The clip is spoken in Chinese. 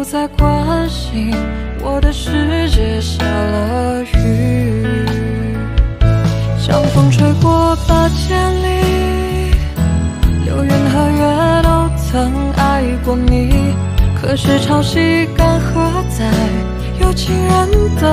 不再关心我的世界下了雨。像风吹过八千里流云和月都曾爱过你可是潮汐干涸在有情人的